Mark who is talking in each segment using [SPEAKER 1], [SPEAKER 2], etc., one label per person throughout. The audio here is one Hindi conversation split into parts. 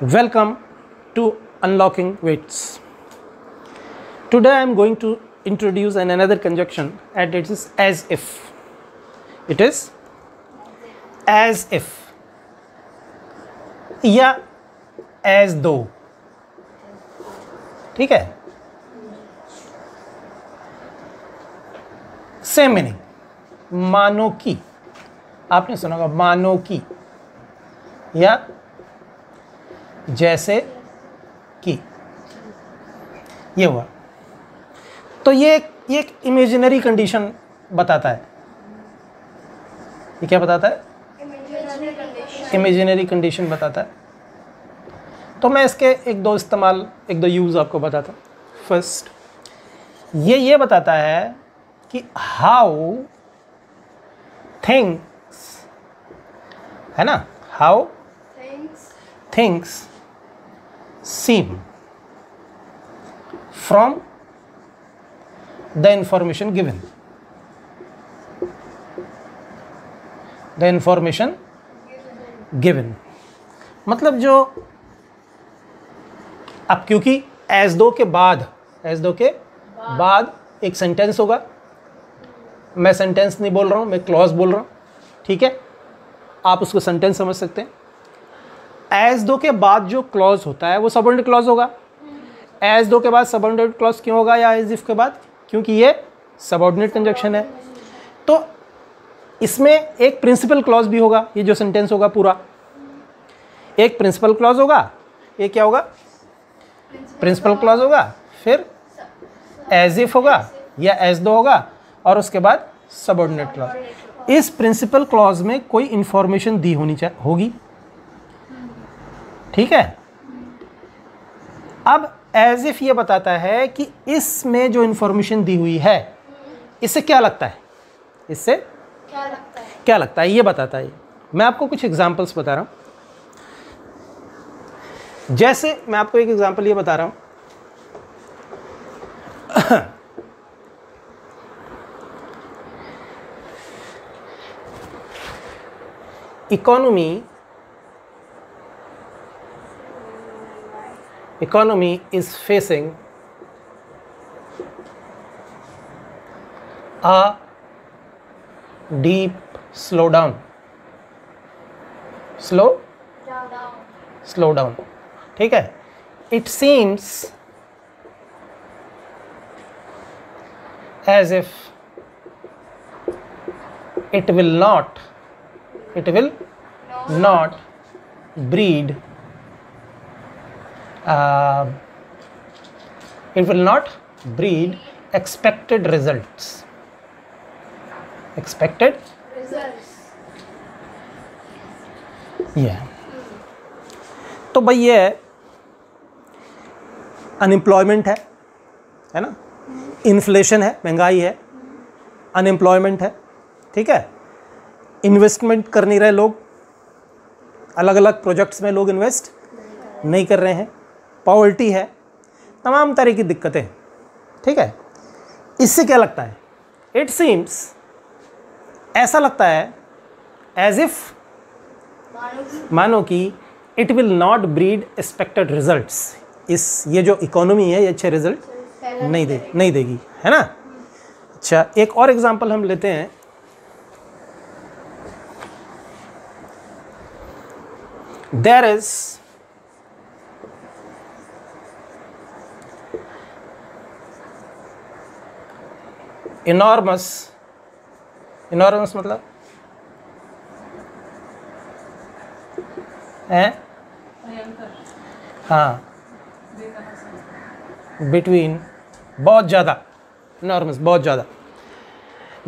[SPEAKER 1] Welcome to Unlocking Weights. Today I am going to introduce an another conjunction and it is as if. It is as if या as though ठीक है सेम मीनिंग मानो की आपने सुना होगा मानो की या जैसे कि ये हुआ। तो ये ये एक इमेजिनरी कंडीशन बताता है। ये क्या बताता है? इमेजिनरी कंडीशन बताता है। तो मैं इसके एक दो इस्तेमाल एक दो यूज़ आपको बताता हूँ। फ़र्स्ट ये ये बताता है कि हाउ थिंग्स है ना? How things seem from the information given the information given मतलब जो अब क्योंकि एज दो के बाद एज दो के बाद एक सेंटेंस होगा। मैं सेंटेंस नहीं बोल रहा हूँ, मैं क्लॉज बोल रहा हूँ, ठीक है? आप उसको सेंटेंस समझ सकते हैं। एज दो के बाद जो क्लॉज होता है, वो सबॉर्डिनेट क्लॉज होगा। एज दो के बाद सबॉर्डिनेट क्लॉज क्यों होगा या एज इफ़ के बाद? क्योंकि ये सबॉर्डिनेट कंजक्शन है। तो इसमें एक प्रिंसिपल क्लॉज भी होगा, ये जो सेंटेंस होगा पूरा। एक प्रिंसिपल क्लॉज होगा, ये क्या होगा? प्रिंसिपल क्लॉज होगा, फिर एज इफ़ होगा या एज दो होगा, और उसके बाद सबॉर्डिनेट क्लॉज इस प्रिंसिपल क्लॉज में कोई इंफॉर्मेशन दी होनी चाहिए होगी। ठीक है? अब एज इफ़ ये बताता है कि इसमें जो इंफॉर्मेशन दी हुई है इससे क्या लगता है? इससे
[SPEAKER 2] क्या लगता है?
[SPEAKER 1] क्या लगता है? ये बताता है। मैं आपको कुछ एग्जांपल्स बता रहा हूँ। जैसे मैं आपको एक एग्जांपल ये बता रहा हूँ। Economy economy is facing a deep slowdown slow slow down ठीक है it seems as if it will not it will not breed uh, it will not breed expected results. Expected?
[SPEAKER 2] Results
[SPEAKER 1] ये तो भाई ये अनएम्प्लॉयमेंट है है ना? इन्फ्लेशन है महँगाई है अनएम्प्लॉयमेंट है ठीक है? इन्वेस्टमेंट कर नहीं रहे लोग अलग अलग प्रोजेक्ट्स में लोग इन्वेस्ट नहीं कर रहे हैं। पॉवर्टी है, तमाम तरह की दिक्कतें ठीक है? इससे क्या लगता है? इट सीम्स ऐसा लगता है एज इफ़
[SPEAKER 2] मानो कि
[SPEAKER 1] it will not breed expected results इस, ये जो इकोनॉमी है, ये अच्छे रिज़ल्ट नहीं दे, नहीं देगी, है ना? अच्छा एक और एग्जांपल हम लेते हैं। देर इज़ इनॉर्मस इनॉर्मस मतलब? है? हाँ। बिटवीन बहुत ज़्यादा। इनॉर्मस बहुत ज़्यादा।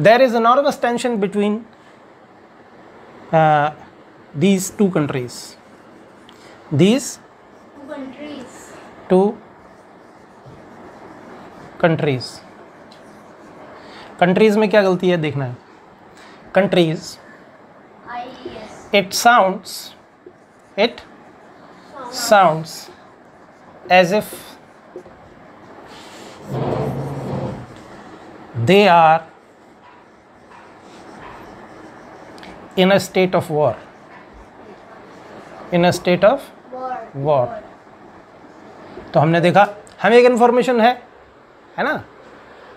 [SPEAKER 1] There is enormous tension between these two countries these
[SPEAKER 2] countries
[SPEAKER 1] two countries countries में क्या गलती है देखना है।
[SPEAKER 2] Countries
[SPEAKER 1] it sounds it sounds as if they are in a state of war in a state of war तो हमने देखा, हमें एक इन्फॉर्मेशन है है ना?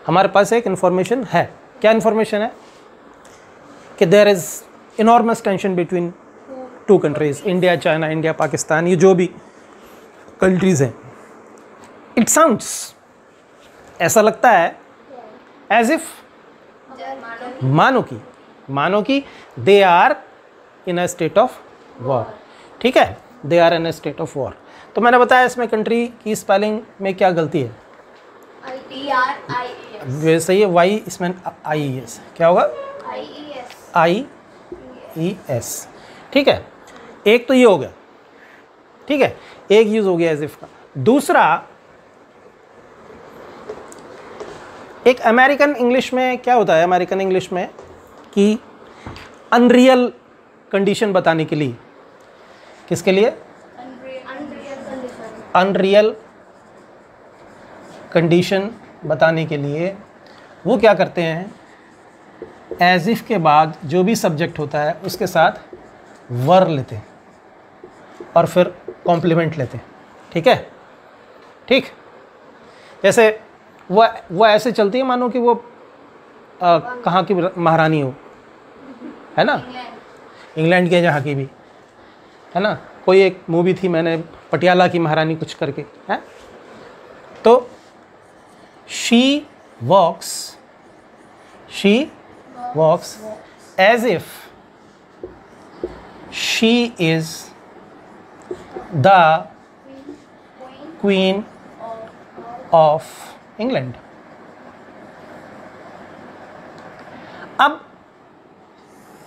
[SPEAKER 1] हमारे पास एक इन्फॉर्मेशन है। क्या इन्फॉर्मेशन है? कि there is enormous tension between two countries India China India Pakistan ये जो भी कंट्रीज़ हैं। इट साउंड्स ऐसा लगता है एज इफ़
[SPEAKER 2] मानो
[SPEAKER 1] की मानो की they are in a state of war ठीक है? They are in a state of war तो मैंने बताया इसमें कंट्री की स्पेलिंग में क्या गलती है? वैसे ही वाई इसमें आई ई एस क्या होगा?
[SPEAKER 2] आई ई एस
[SPEAKER 1] ठीक है? एक तो ये हो गया। ठीक है? एक यूज़ हो गया एज इफ़ का। दूसरा एक अमेरिकन इंग्लिश में क्या होता है अमेरिकन इंग्लिश में? कि अनरियल कंडीशन बताने के लिए। किसके लिए?
[SPEAKER 2] अनरियल कंडीशन
[SPEAKER 1] बताने के लिए, वो क्या करते हैं? एज इफ़ के बाद जो भी सब्जेक्ट होता है, उसके साथ वर लेते हैं और फिर कॉम्प्लीमेंट लेते हैं। ठीक है? ठीक? जैसे, वो वो ऐसे चलती है, मानो कि वो कहाँ की महारानी हो? है ना?
[SPEAKER 2] इंग्लैंड
[SPEAKER 1] के जहाँ की भी। है ना? कोई एक मूवी थी, मैंने पटियाला की महारानी कुछ करके, है? तो walks she walks as if she is the
[SPEAKER 2] queen
[SPEAKER 1] queen of England अब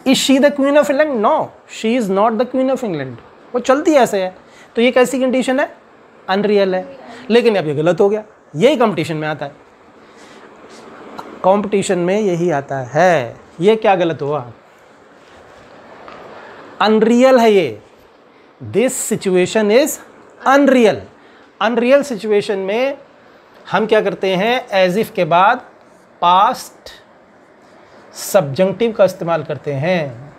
[SPEAKER 1] is she the queen of England no she is not the queen of England वो चलती ऐसे। है तो ये कैसी कंडीशन है? अनरियल है। लेकिन अब ये गलत हो गया। यही कंपटीशन में आता है। कंपटीशन में यही आता है। ये क्या गलत हुआ? अनरियल है ये। This situation is unreal unreal situation में हम क्या करते हैं? एज इफ़ के बाद पास्ट सब्जंक्टिव का इस्तेमाल करते हैं।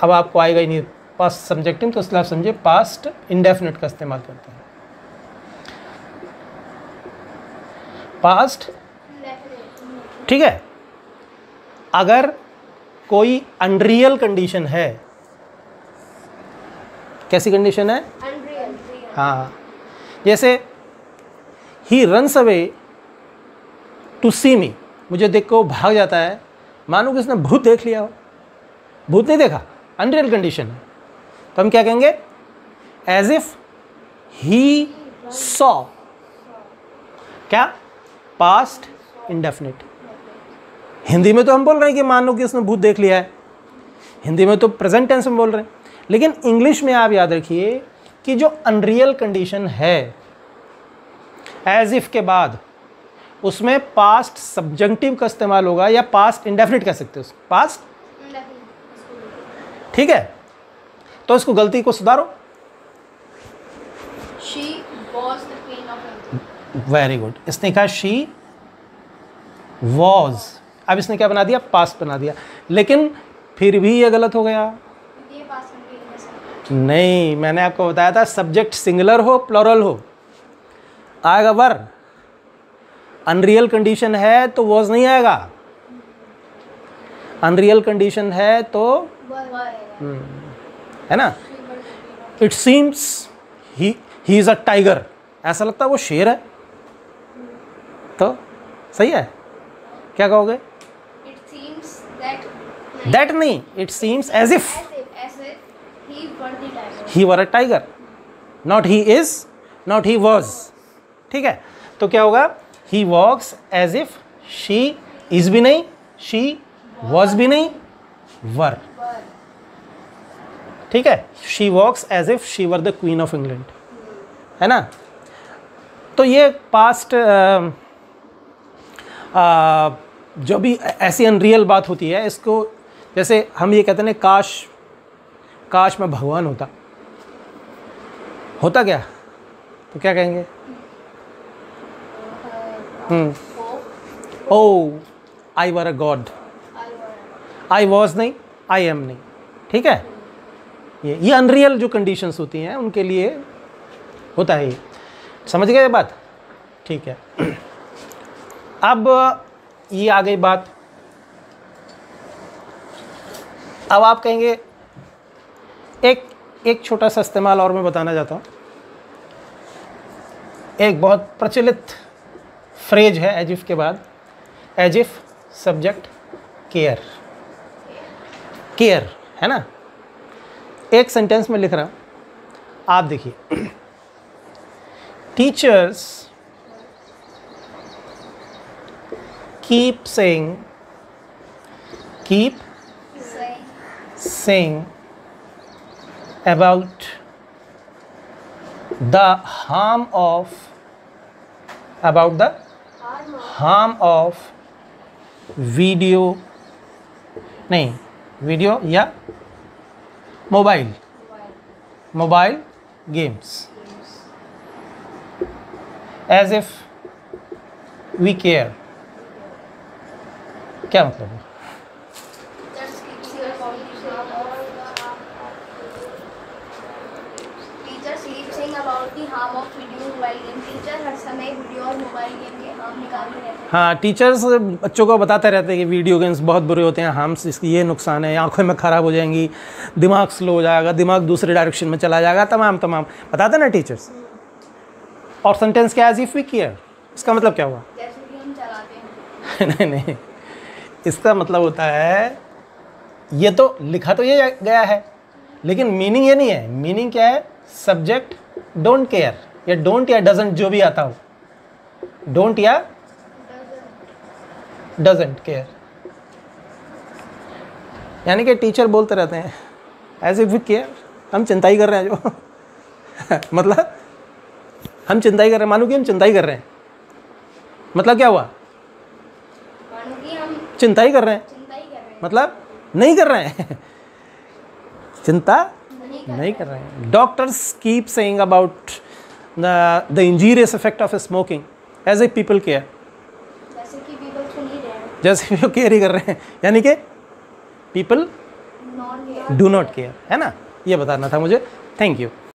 [SPEAKER 1] अब आपको आएगा ही नहीं। पास्ट सब्जेक्टिव तो इसलिए आप समझे पास्ट इंडेफिनेट का इस्तेमाल करते हैं। पास्ट? ठीक है? अगर कोई अनरियल कंडीशन है, कैसी कंडीशन है? हाँ। जैसे ही runs away to see me मुझे देख को भाग जाता है। मानो कि उसने भूत देख लिया हो। भूत नहीं देखा? अनरियल कंडीशन है। तो हम क्या कहेंगे? एज इफ़ ही सॉ क्या? पास्ट इंडेफिनिट हिंदी में तो हम बोल रहे हैं कि मान लो कि उसने भूत देख लिया है। हिंदी में तो प्रेजेंट टेंस में बोल रहे हैं। लेकिन इंग्लिश में आप याद रखिए कि जो अनरियल कंडीशन है एज इफ़ के बाद उसमें पास्ट सब्जंक्टिव का इस्तेमाल होगा या पास्ट इंडेफिनिट कह सकते हो पास्ट ठीक है? तो इसको गलती को सुधारो। वेरी गुड इसने कहा शी वॉज़ अब इसने क्या बना दिया? पास्ट बना दिया। लेकिन फिर भी ये गलत हो गया।
[SPEAKER 2] पास
[SPEAKER 1] नहीं मैंने आपको बताया था सब्जेक्ट सिंगुलर हो प्लोरल हो। आएगा वर। अनरियल कंडीशन है तो वॉज़ नहीं आएगा। अनरियल कंडीशन है तो है ना? It seems he he is a tiger ऐसा लगता है वो शेर है। तो सही है? क्या कहोगे?
[SPEAKER 2] इट सीम्स दैट
[SPEAKER 1] दैट नहीं it seems
[SPEAKER 2] as if he were a tiger
[SPEAKER 1] not he is not he was ठीक है? तो क्या होगा? He walks as if she is भी नहीं शी वॉज़ भी नहीं वर ठीक है? She walks as if she were the queen of England है ना? तो ये पास्ट जो भी ऐसी अनरियल बात होती है, इसको जैसे हम ये कहते हैं काश काश मैं भगवान होता। होता क्या? तो क्या कहेंगे? ओ आई वर अ गॉड आई वॉज़ नहीं आई एम नहीं। ठीक है? ये ये अनरियल जो कंडीशंस होती हैं, उनके लिए होता है ये। समझ गए ये बात? ठीक है। अब ये आ गई बात। अब आप कहेंगे, एक एक छोटा सा इस्तेमाल और मैं बताना चाहता हूँ। एक बहुत प्रचलित फ्रेज है एजिफ के बाद। एजिफ सब्जेक्ट केयर। केयर, है ना? एक सेंटेंस में लिख रहा हूँ। आप देखिए। Teachers Keep saying keep
[SPEAKER 2] Saying
[SPEAKER 1] saying about the harm of about the
[SPEAKER 2] harm of
[SPEAKER 1] harm of video नहीं वीडियो या mobile
[SPEAKER 2] mobile
[SPEAKER 1] mobile games
[SPEAKER 2] games.
[SPEAKER 1] As if we care क्या मतलब है?
[SPEAKER 2] हैं।
[SPEAKER 1] टीचर्स बच्चों को बताते रहते हैं कि वीडियो गेम्स बहुत बुरे होते हैं हम इसकी ये नुकसान है आँखें में ख़राब हो जाएँगी दिमाग स्लो हो जाएगा दिमाग दूसरे डायरेक्शन में चला जाएगा तमाम तमाम। बताते ना टीचर्स और सेंटेंस क्या एज इफ़ वी केयर इसका मतलब क्या हुआ?
[SPEAKER 2] जैसे कि हम चलाते हैं।
[SPEAKER 1] नहीं नहीं। इसका मतलब होता है, ये तो लिखा तो ये गया है, लेकिन मीनिंग ये नहीं है। मीनिंग क्या है? सब्जेक्ट डोंट केयर या डोंट या डजेंट जो भी आता हो। डोंट या डजेंट केयर यानी कि टीचर बोलते रहते हैं एज इफ़ वी केयर हम चिंता ही कर रहे हैं जो। मतलब हम चिंता ही कर रहे हैं, मानो कि हम चिंता ही कर रहे हैं। मतलब क्या हुआ? चिंता ही कर रहे हैं।
[SPEAKER 2] कर रहे हैं।
[SPEAKER 1] मतलब नहीं कर रहे हैं। चिंता
[SPEAKER 2] नहीं कर
[SPEAKER 1] नहीं कर रहे हैं। Doctors keep saying about the the injurious effect of smoking as a people care
[SPEAKER 2] जैसे कि
[SPEAKER 1] जैसे वो केयर ही कर रहे हैं। यानी कि पीपल डू नॉट केयर है ना? ये बताना था मुझे। Thank you